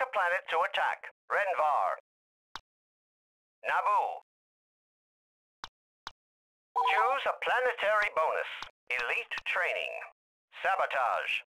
A planet to attack. Rhen Var. Naboo. Choose a planetary bonus. Elite training. Sabotage.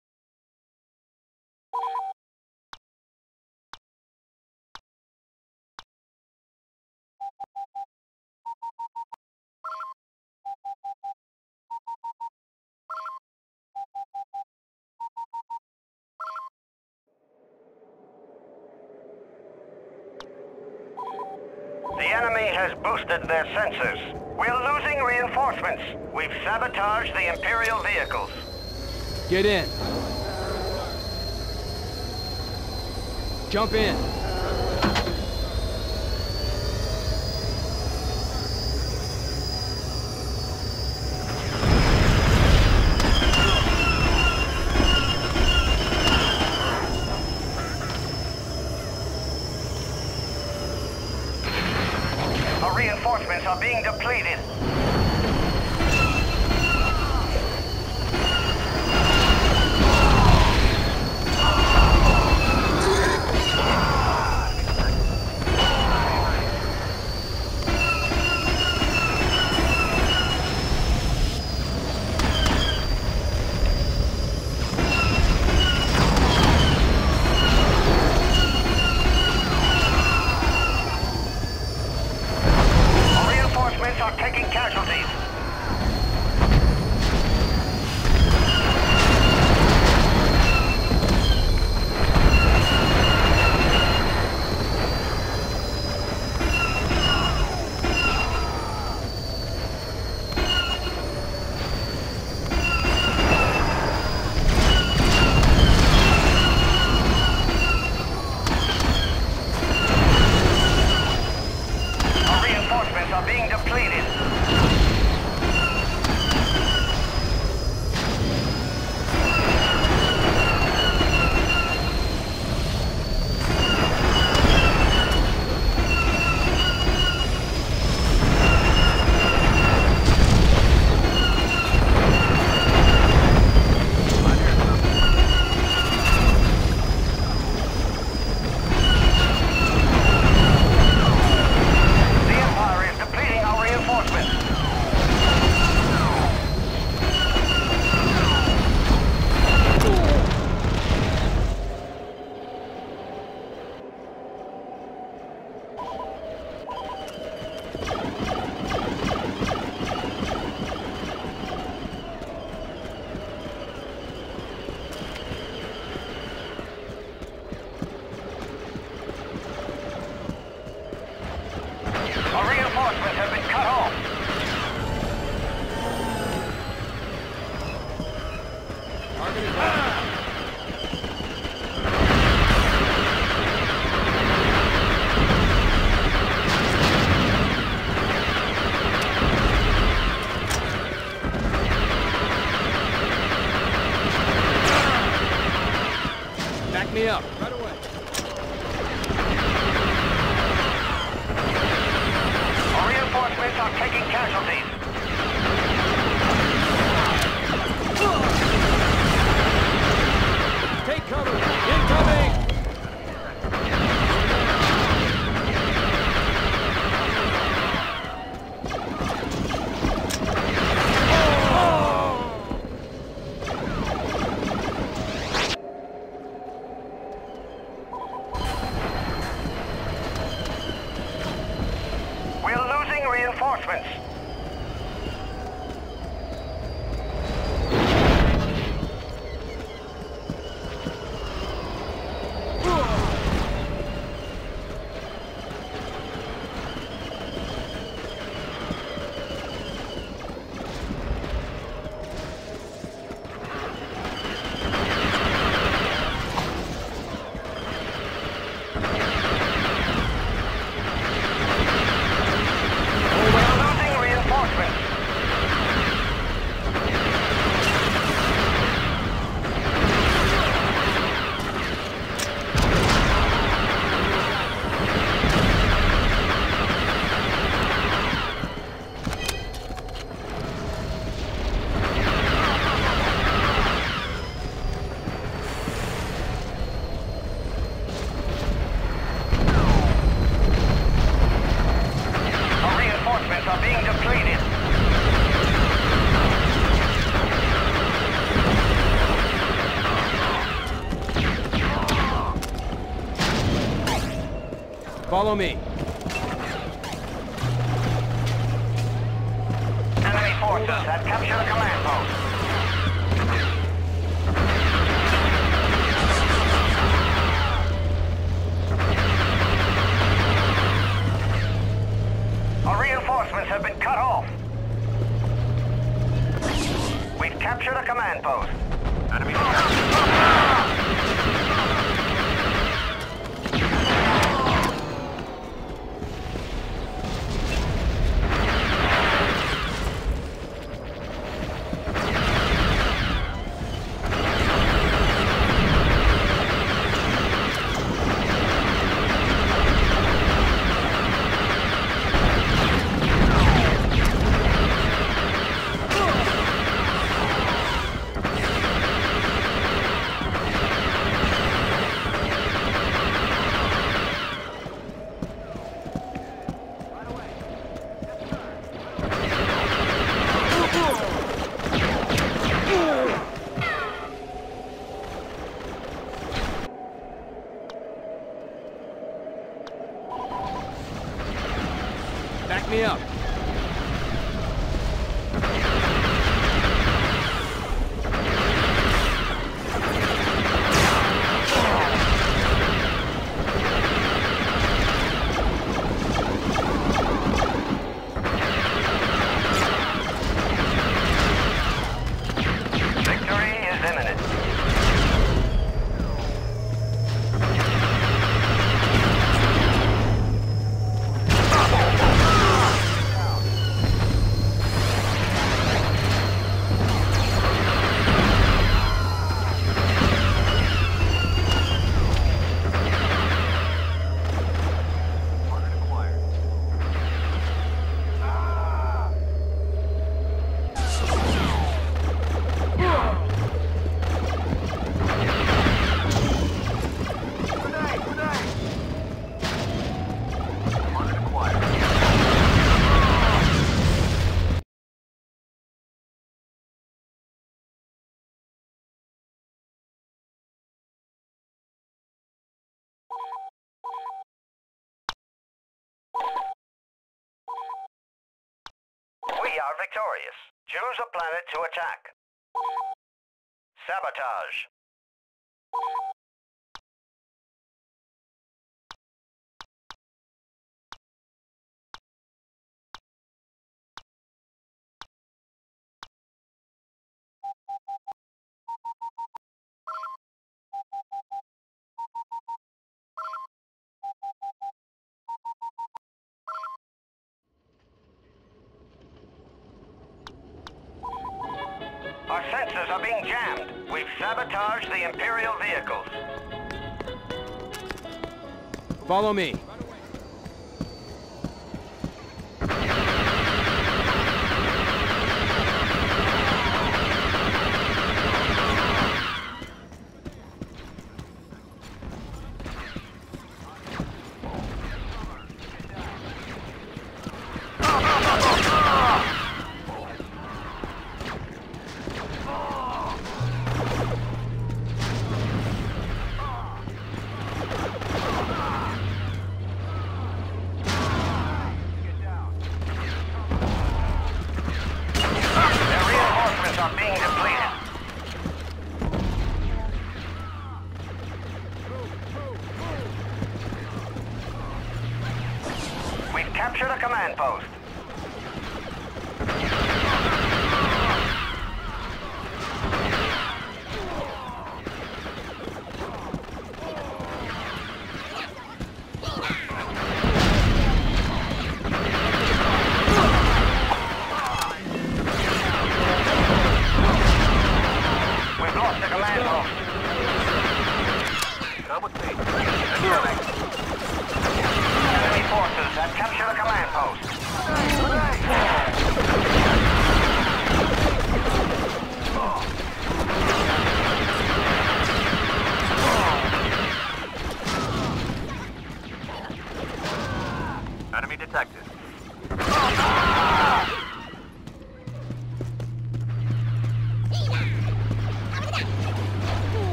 The enemy has boosted their sensors. We're losing reinforcements. We've sabotaged the Imperial vehicles. Get in. Jump in. Follow me. Enemy forces have captured command post. Our reinforcements have been cut off. We've captured a command post. Enemy Back Okay. We are victorious. Choose a planet to attack. Sabotage. Our sensors are being jammed. We've sabotaged the Imperial vehicles. Follow me.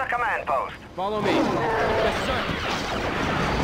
A command post. Follow me. Yes, sir.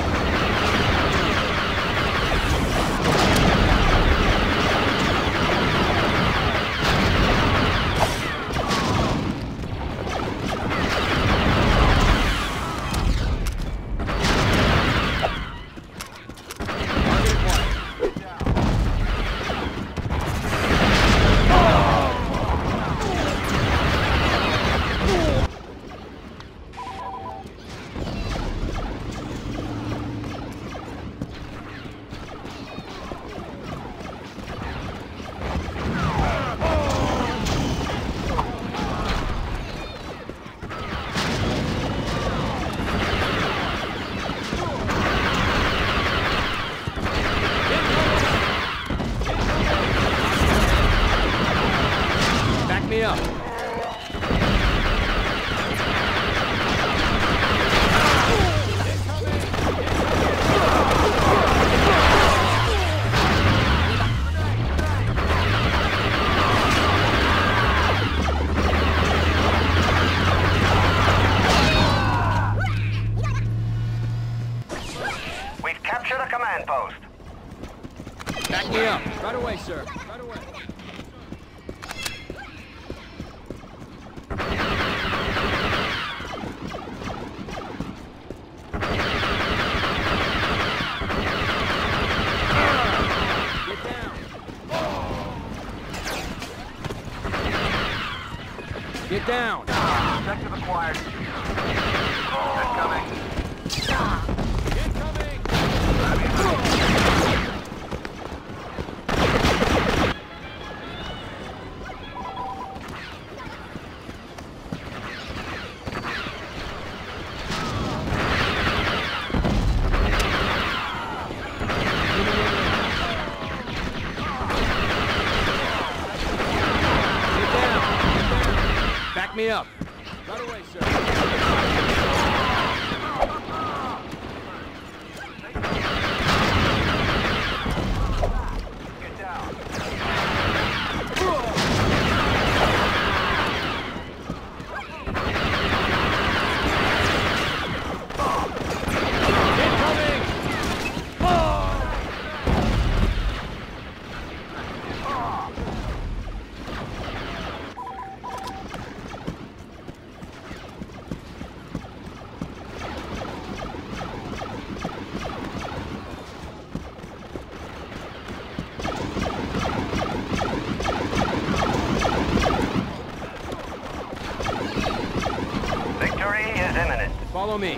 Follow me.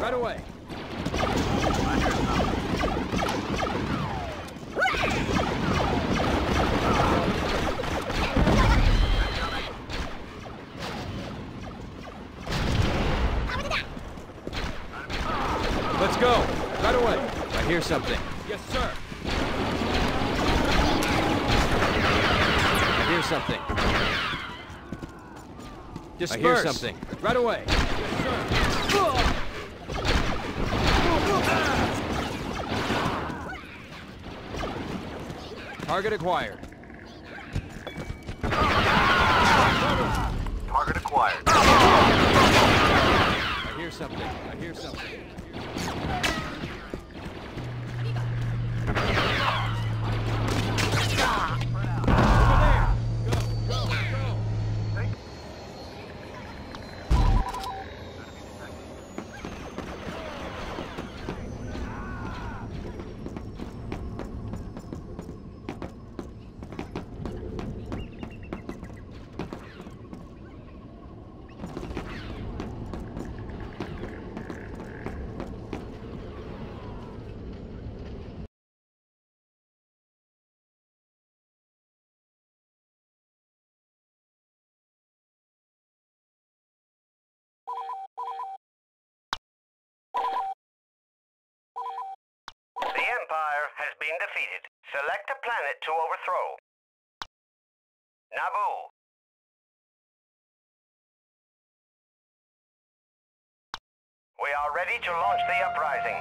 Right away. Let's go. Right away. I hear something. Yes, sir. I hear something. Disperse. I hear something. Right away. Target acquired. The Empire has been defeated. Select a planet to overthrow. Naboo. We are ready to launch the uprising.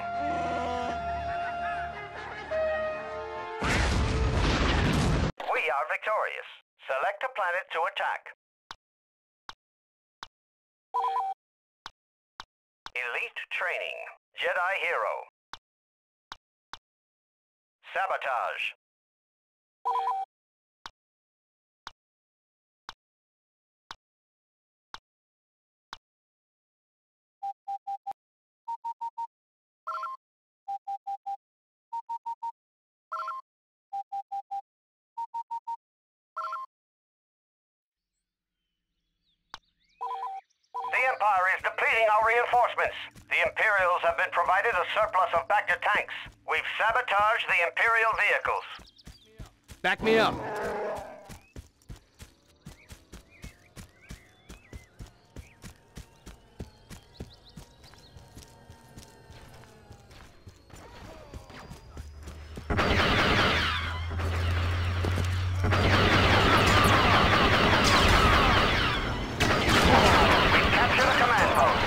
We are victorious. Select a planet to attack. Elite training. Jedi hero. Sabotage. Empire is depleting our reinforcements. The Imperials have been provided a surplus of Bacta tanks. We've sabotaged the Imperial vehicles. Back me up. We've captured a command post.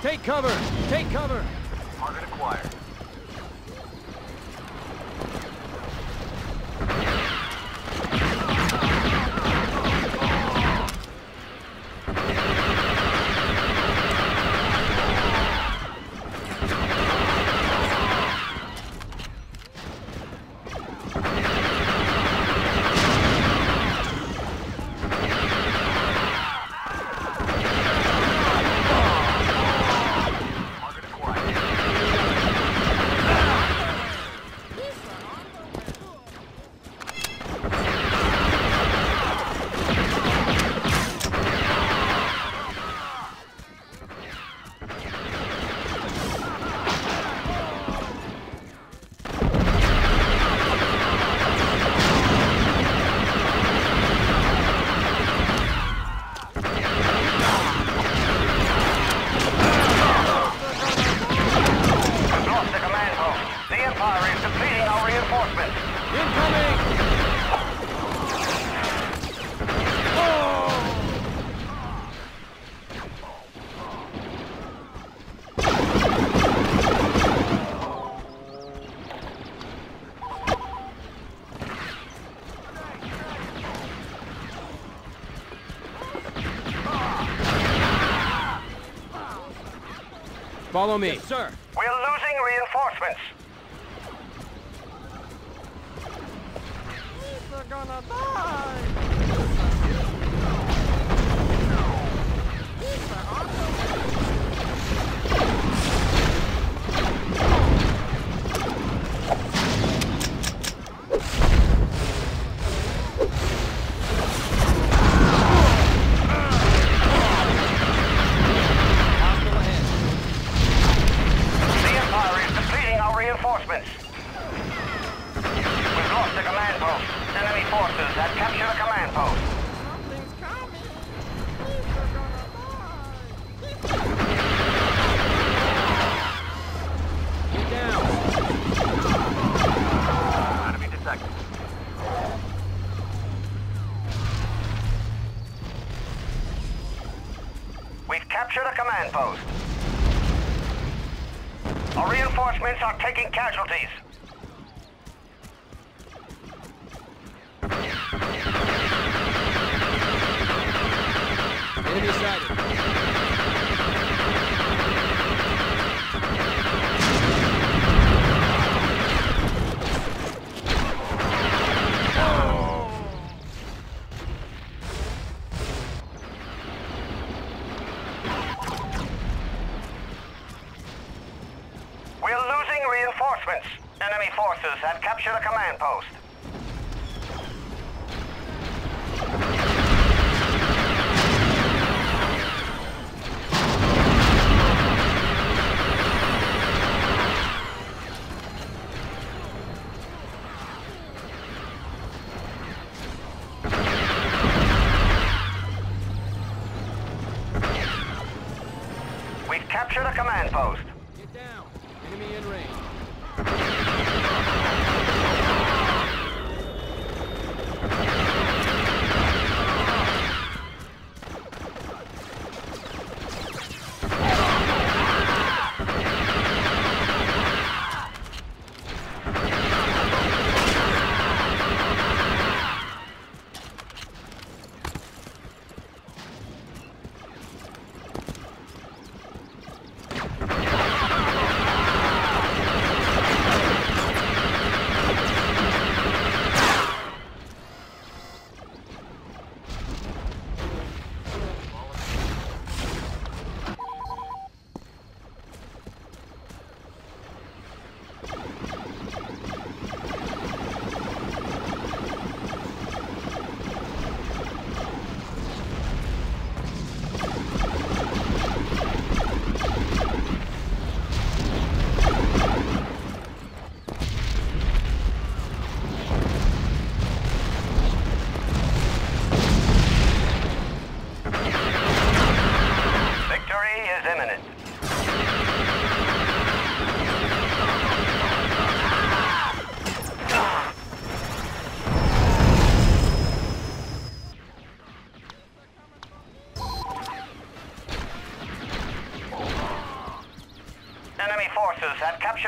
Take cover! Take cover! Follow me. sir. We're losing reinforcements. Hostile command post. Our reinforcements are taking casualties.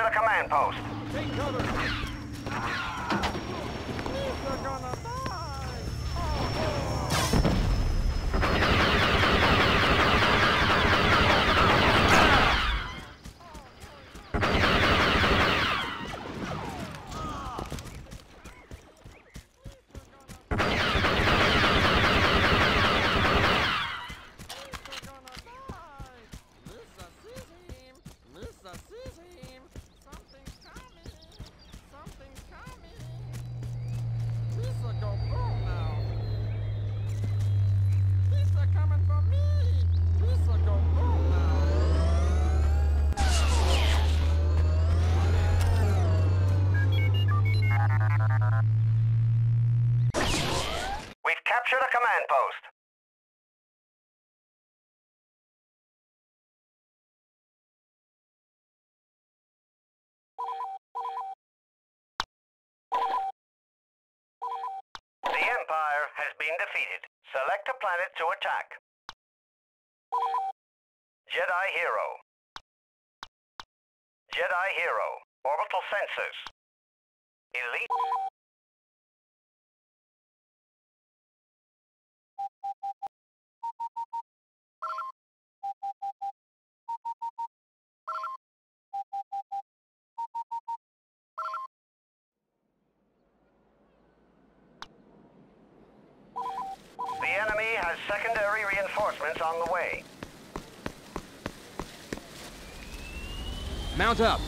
Captured the command post. The Empire has been defeated. Select a planet to attack. Jedi Hero. Jedi Hero. Orbital sensors. Elite. Has secondary reinforcements on the way. Mount up!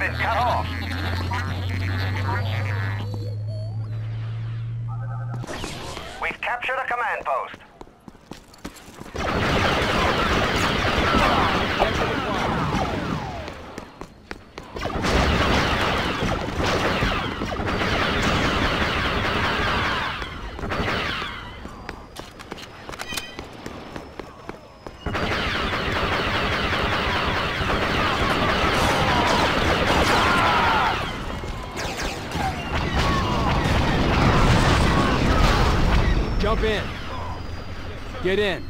Been cut off. We've captured a command post. Jump in! Get in!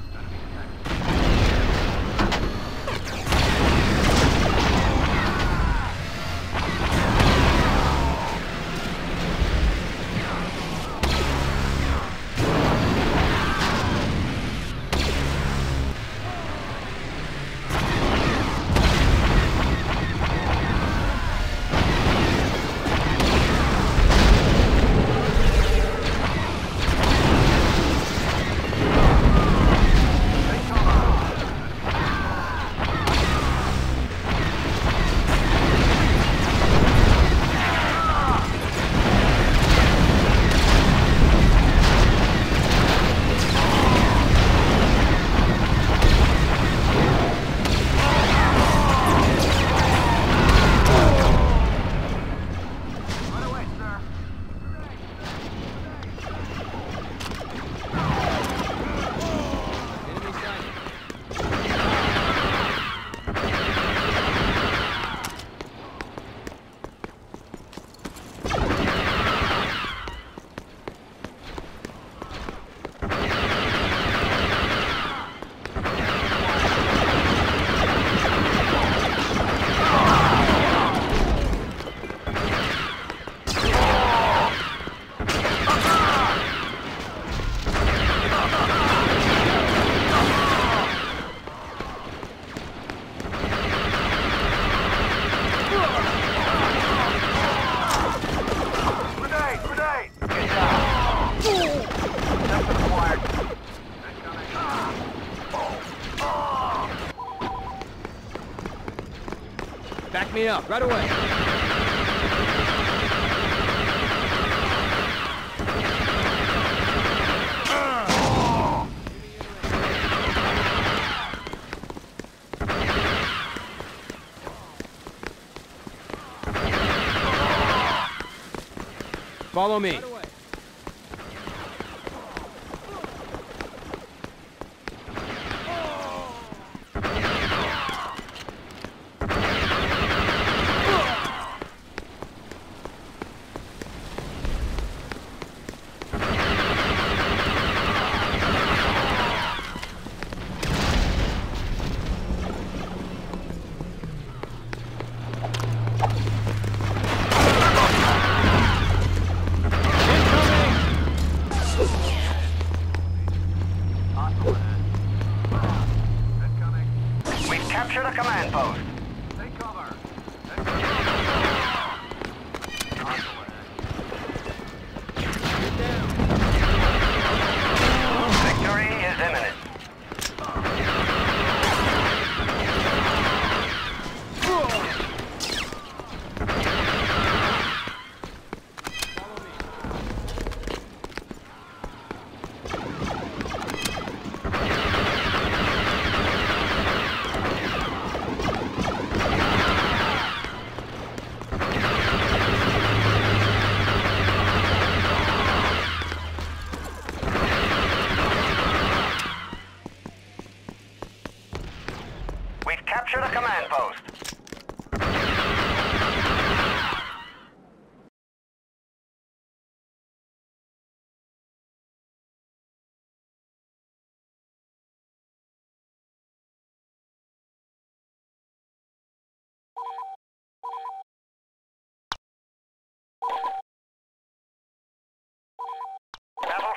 Up, right away. Follow me.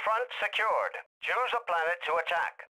Battlefront secured. Choose a planet to attack.